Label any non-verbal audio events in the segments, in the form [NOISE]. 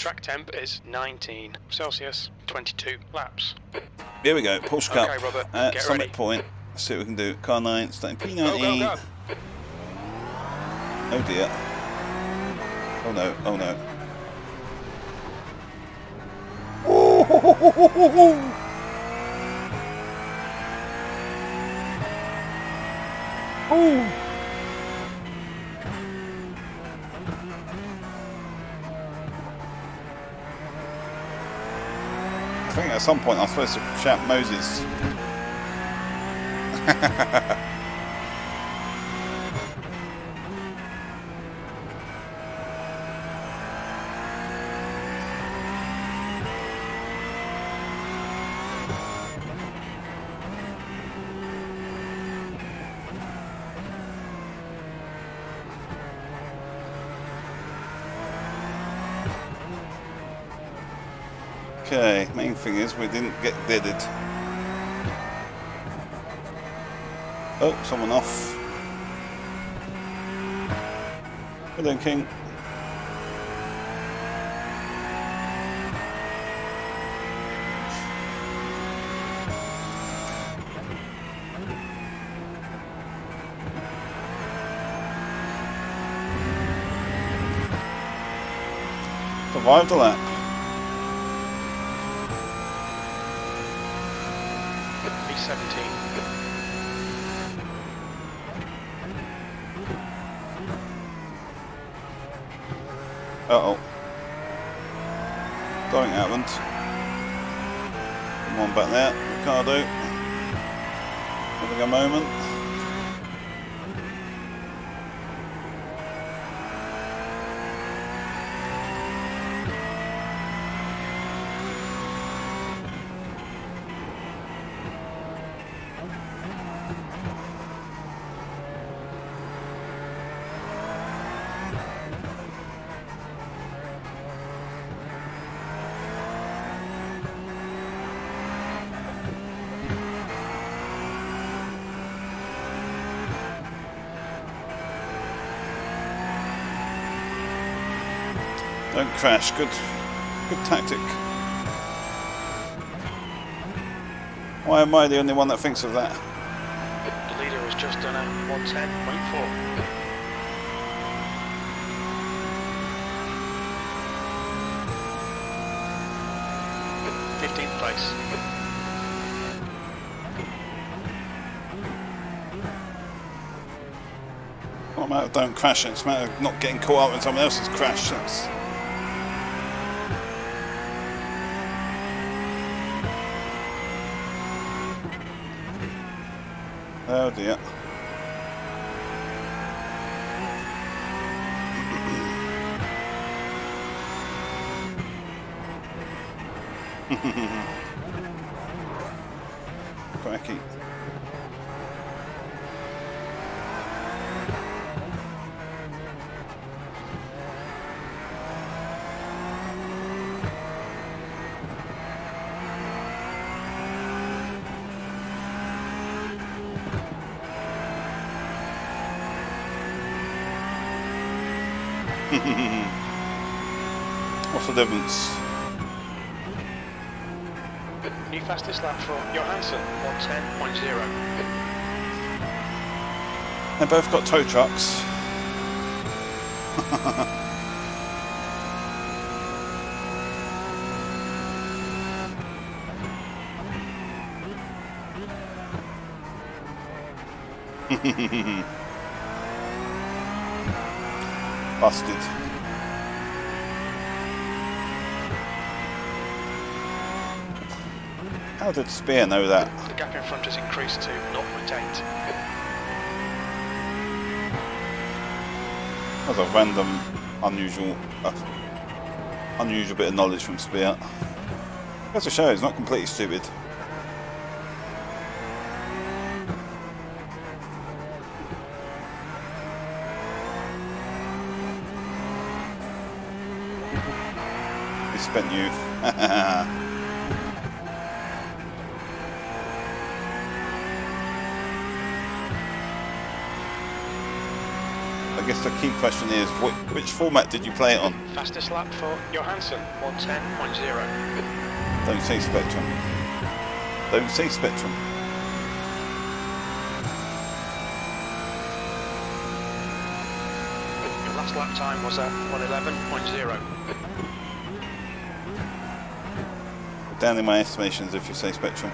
Track temp is 19 Celsius, 22 laps. Here we go, Porsche Cup Okay, Robert, at get Summit ready. Point. Let's see what we can do. Car 9, starting P19. Go, go, go. Oh dear. Oh no, oh no. Ooh. I think at some point I'm supposed to shout Moses. [LAUGHS] Okay, main thing is we didn't get deaded. Oh, someone off. Good then, King. Survived the lap. Uh oh. Something happened. Come on back there, Ricardo. Having a moment. Crash. Good, good tactic. Why am I the only one that thinks of that? The leader has just done a 110.4. Fifteenth place. What matter of don't crash? It's a matter of not getting caught up in someone else's crash. That's... Oh dear. [LAUGHS] [LAUGHS] What's the difference? New fastest lap for Johansson, 110.0. They both got tow trucks. [LAUGHS] Busted. How did Spear know that? The gap in front has increased to 0.8. That's a random, unusual, uh, unusual bit of knowledge from Spear. That's to show he's not completely stupid. Spent youth. [LAUGHS] guess the key question is, which, which format did you play it on? Fastest lap for Johansson, 110.0. Don't say Spectrum. Don't say Spectrum. Your last lap time was at 111.0. Down in my estimations if you say Spectrum.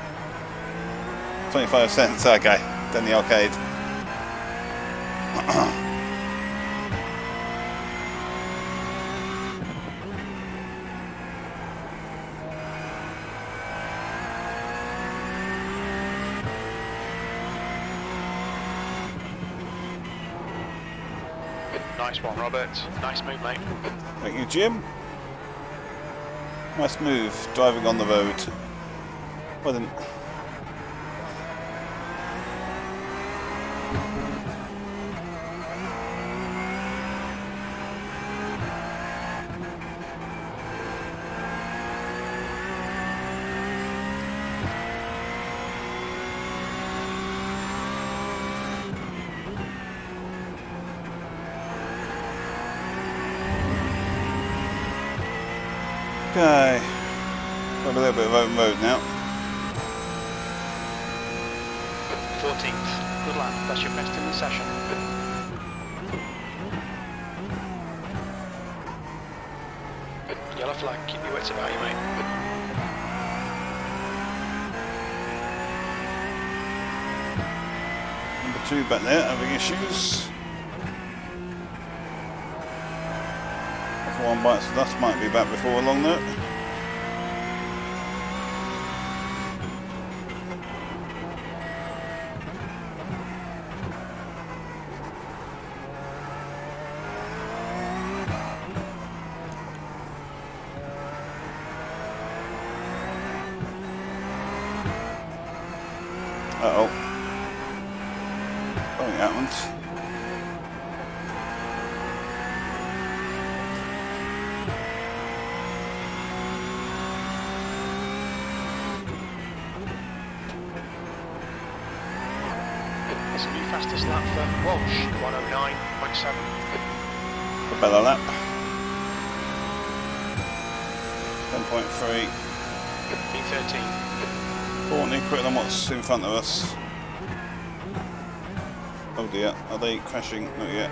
25 cents, okay. Down the arcade. Nice one, Robert. Nice move, mate. Thank you, Jim. Nice move, driving on the road. Well then, Okay. Got a little bit of open road now. 14th. Good lap. That's your best in the session. Yellow flag. Keep your wits about you, mate. Number two back there having issues. F1 bites dust might be back before long though. 10.3. P13. Courtney quicker than what's in front of us. Oh dear, are they crashing? Not yet.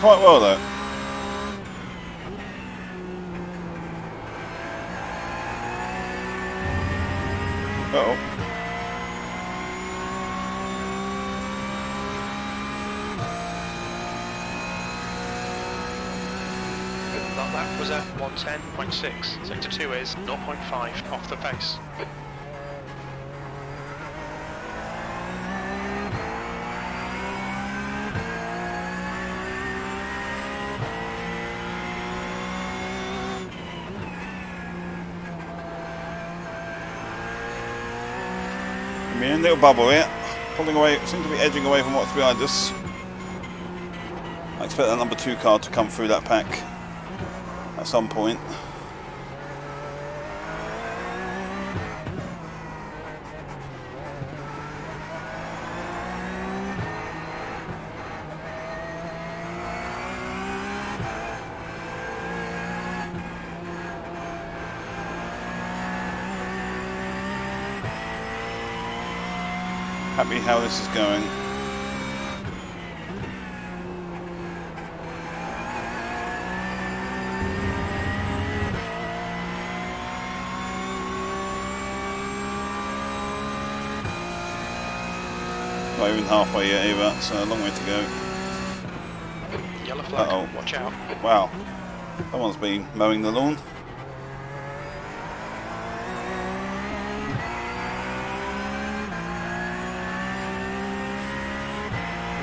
Quite well though. Uh oh. That lap was at 110.6. Sector 2 is 0.5 off the pace. Little bubble here. Pulling away, seem to be edging away from what's behind us. I expect that number two car to come through that pack at some point. Happy how this is going. Not even halfway yet either, so a long way to go. Yellow flag. Uh-oh. Watch out. Wow. Someone's been mowing the lawn.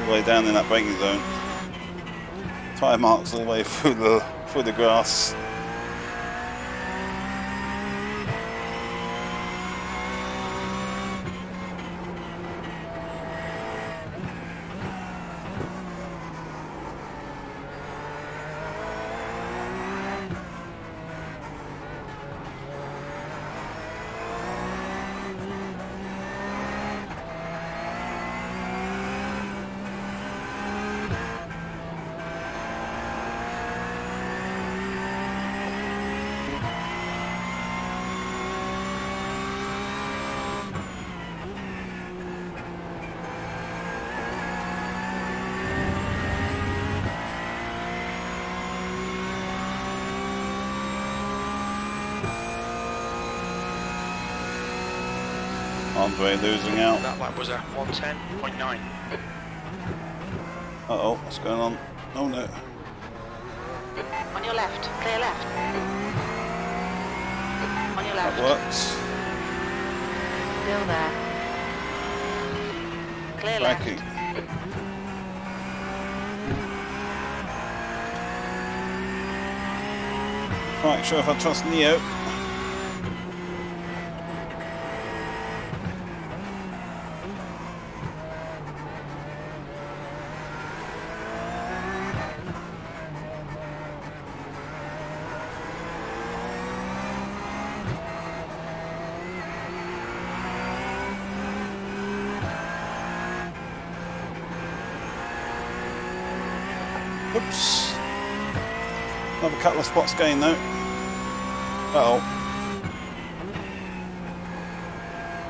The way down in that braking zone. Tyre marks all the way through the through the grass. Andre losing out. That lap was a 110.9. Uh oh, what's going on? Oh no. On your left. Clear left. On your left. That works. Still there. Clear left. Cracking. Quite sure if I trust Neo. Oops. Another couple of spots gained though. Uh oh.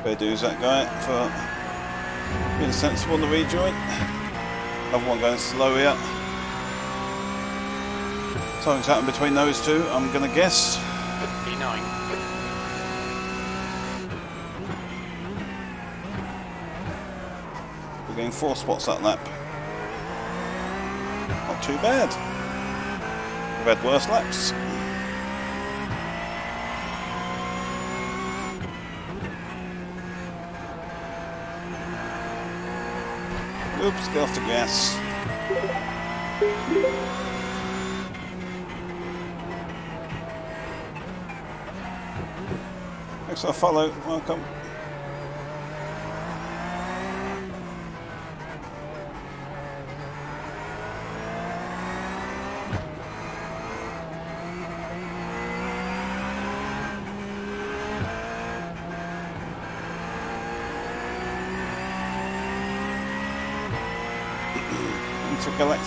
Fair dues that guy for being sensible in the rejoin. Another one going slow here. Something's happened between those two, I'm gonna guess. P9. We're getting four spots that lap. Too bad. We've had worse laps. Oops, get off the gas. For the follow. Welcome.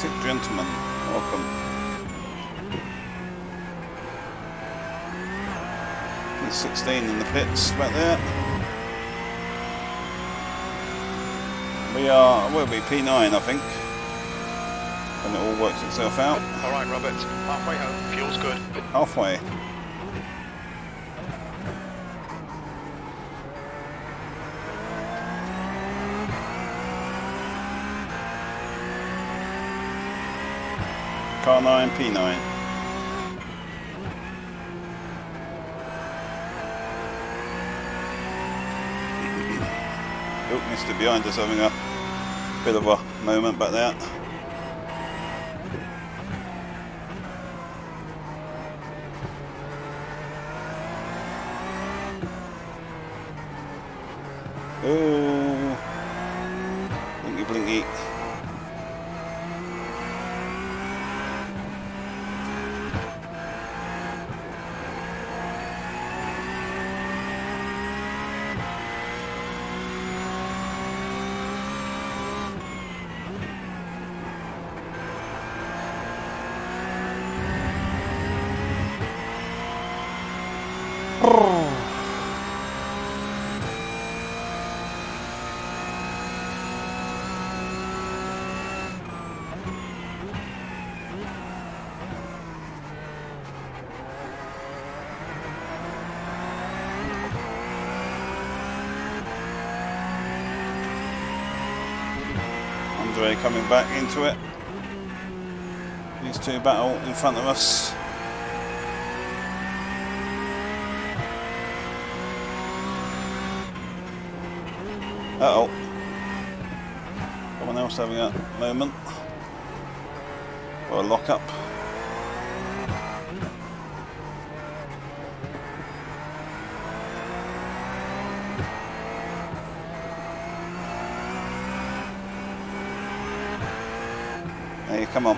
Gentleman, welcome. He's 16 in the pits, right there. We are, we'll be P9 I think. When it all works itself out. Alright, Robert. Halfway home. Fuel's good. Halfway. Car 9, P9. Oh, Mr. Behind us having a bit of a moment back there. Coming back into it. These two battle in front of us. Uh oh. Someone else having a moment. Or a lock up. Hey, come on.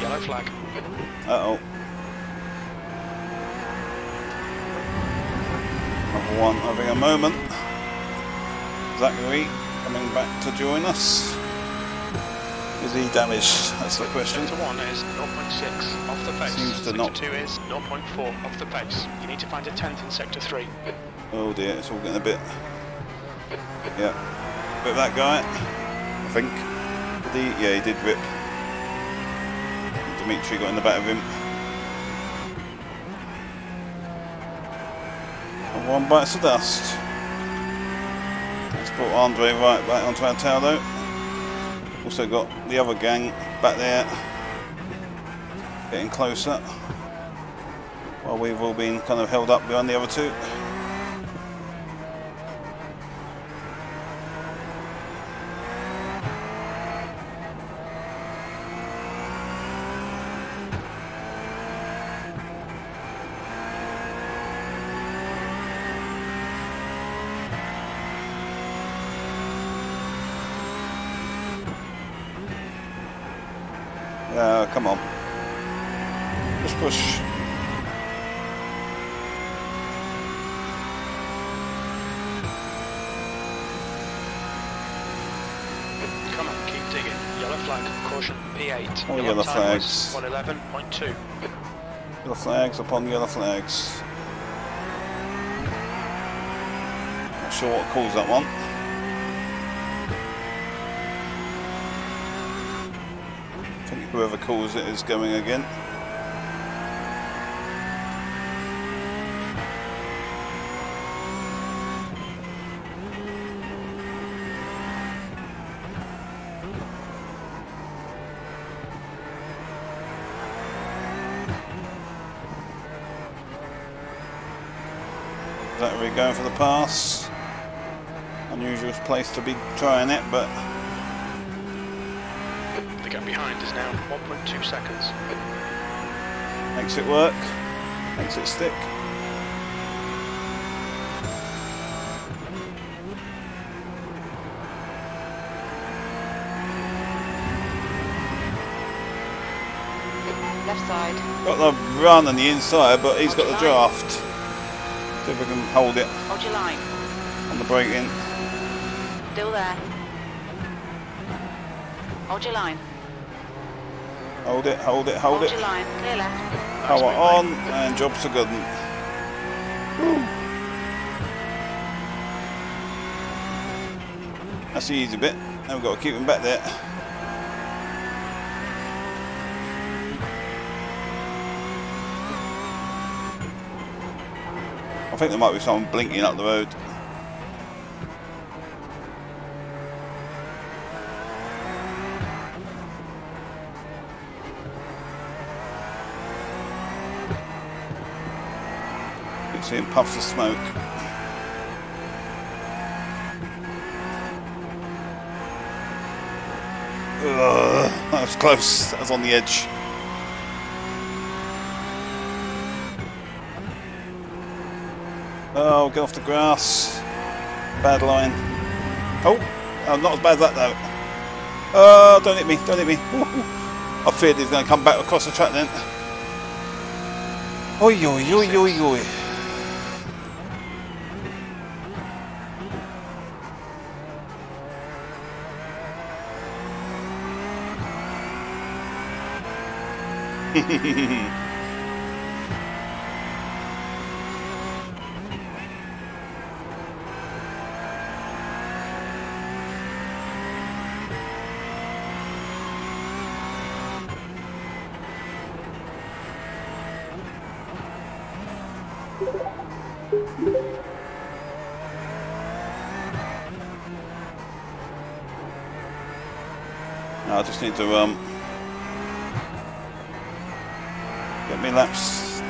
Yellow flag. Uh oh. One having a moment. Zachary coming back to join us. Is he damaged? That's the question. Sector 1 is 0.6 off the pace. Seems to Sector not- 2 is 0.4 off the pace. You need to find a 10th in Sector 3. Oh dear, it's all getting a bit. Yeah. Bit of that guy, I think. Did he? Yeah, he did rip. Dimitri got in the back of him. One bites the dust. Let's put Andre right back onto our tail though. Also got the other gang back there. Getting closer. While we've all been kind of held up behind the other two. Uh, come on. Push, push. Come on, keep digging. Yellow flag. Caution. P8. Oh, yellow flags. 111.2. Yellow flags upon yellow flags. Not sure what calls that one. I think whoever calls it is going again. Going for the pass. Unusual place to be trying it, but The gap behind is now 1.2 seconds. makes it work. Makes it stick. Left side. Got the run on the inside, but he's got the draft. See if we can hold it Hold your line. on the brake in. Still there. Hold your line. Hold it, hold it, hold Hold it. your line. Clear left. Power on, and jobs are good. That's the easy bit. Now we've got to keep him back there. Think there might be someone blinking up the road. You can see him puffs of smoke. Ugh, that was close. That was on the edge. Oh, get off the grass. Bad line. Oh, uh, not as bad as that though. Oh, don't hit me, don't hit me. [LAUGHS] I feared he's going to come back across the track then. Oi, oi, oi, oi, oi. Hehehehe [LAUGHS] just need to um, get me laps.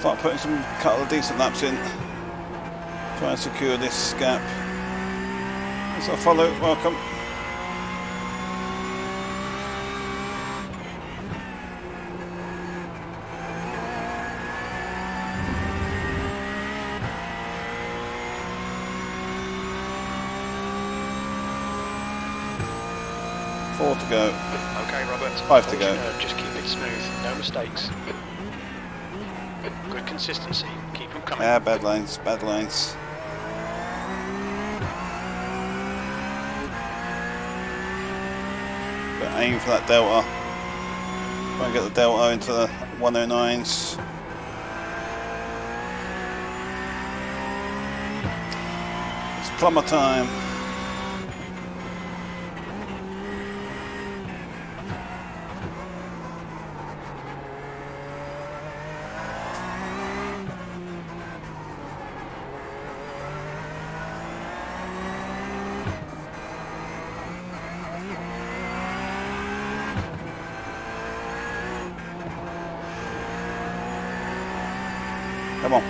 Start putting some couple of decent laps in. Try and secure this gap. I follow, welcome. Four to go. Okay, Robert. Five to go. Just keep it smooth. No mistakes. Good consistency. Keep them coming. Yeah, bad lines, bad lines. But aim for that delta. Try and get the delta into the 109s. It's plumber time. Come on.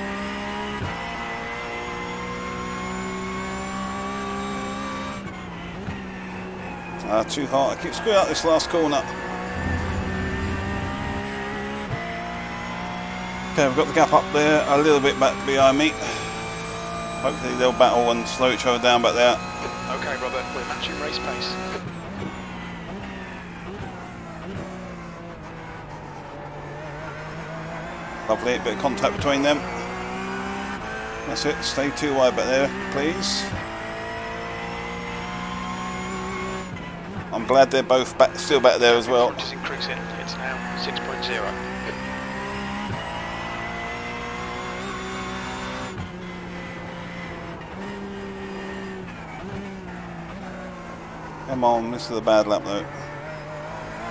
Ah, too hard. I keep screwing up this last corner. Okay, we've got the gap up there, a little bit back behind me. Hopefully they'll battle and slow each other down back there. Okay, Robert. We're matching race pace. Lovely, bit of contact between them. That's it, stay too wide back there, please. I'm glad they're both back, still back there as well. Is increasing. It's now 6.0. Come on, this is a bad lap though.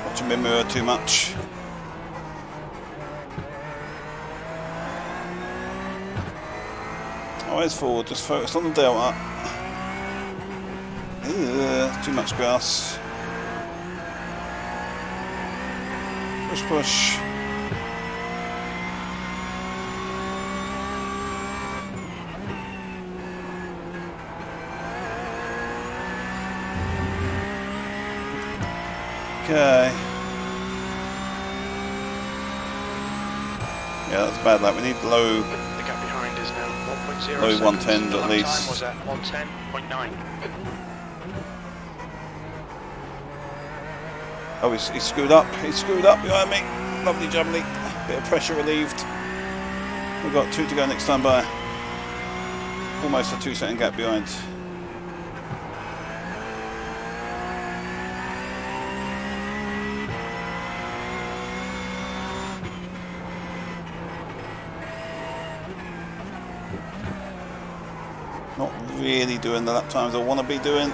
Watching my mirror too much. Oh, Always forward, just focus on the delta. Ugh, too much grass. Push, push. Okay. Yeah, that's bad lap. We need low. The gap behind is now 1.0 Low seconds. 110s at least. time was at 110.9. Oh, he's, he's screwed up. He's screwed up behind me. Lovely jubbly. Bit of pressure relieved. We've got two to go next time by. Almost a two second gap behind. Not really doing the lap times I want to be doing.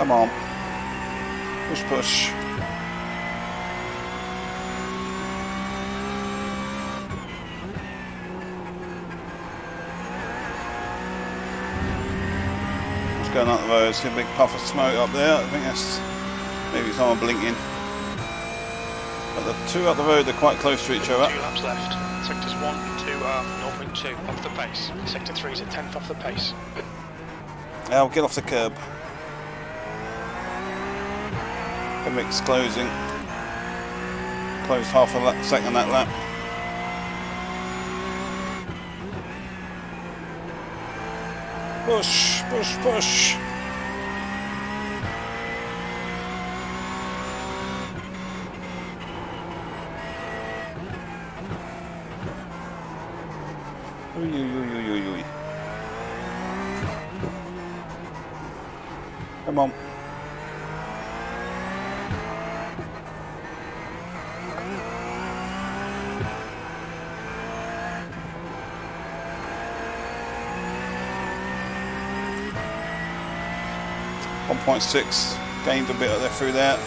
Come on. Push, push. What's going on up the road? See a big puff of smoke up there. I think that's maybe someone blinking. But the two up the road are quite close to each other. Two laps left. Sectors 1 and 2 uh, are 0.2 off the pace. Sector 3 is at 10th off the pace. Now get off the curb. Emmerick's closing. Closed half a lap, second that lap. Push, push, push. Come on. 1.6 gained a bit of there through there.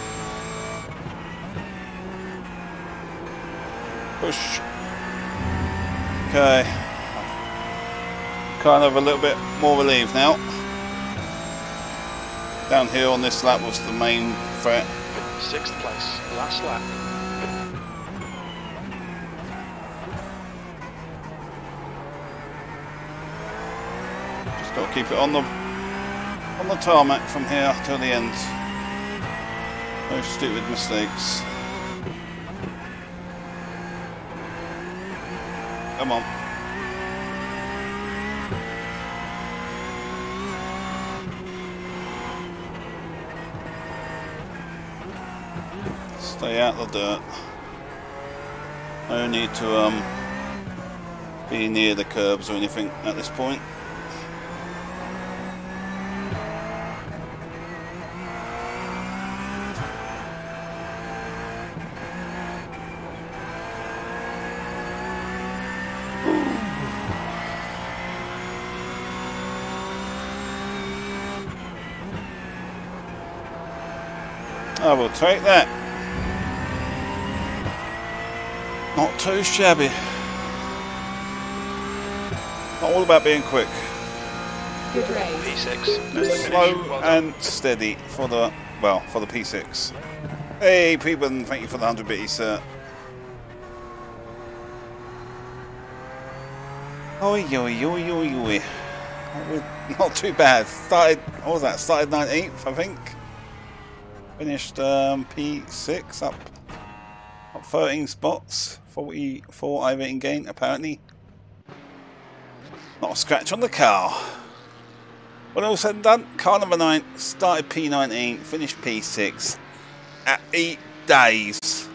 Push. Okay. Kind of a little bit more relieved now. Down here on this lap was the main threat. Sixth place, last lap. Just got to keep it on the on the tarmac from here till the end. No stupid mistakes. Come on. Stay out of the dirt. No need to um be near the curbs or anything at this point. I will take that. Not too shabby. Not all about being quick. Good race. P6. Slow. Well and steady for the, well, for the P6. Hey, Peeban, thank you for the 100 bitty, sir. Oi, oi, oi, oi, oi. Not too bad. Started, what was that? Started 19th, I think. Finished um, P6 up, up 13 spots. 44 iRating gain, apparently. Not a scratch on the car. When all said and done, car number 9 started P19, finished P6 at 8 days.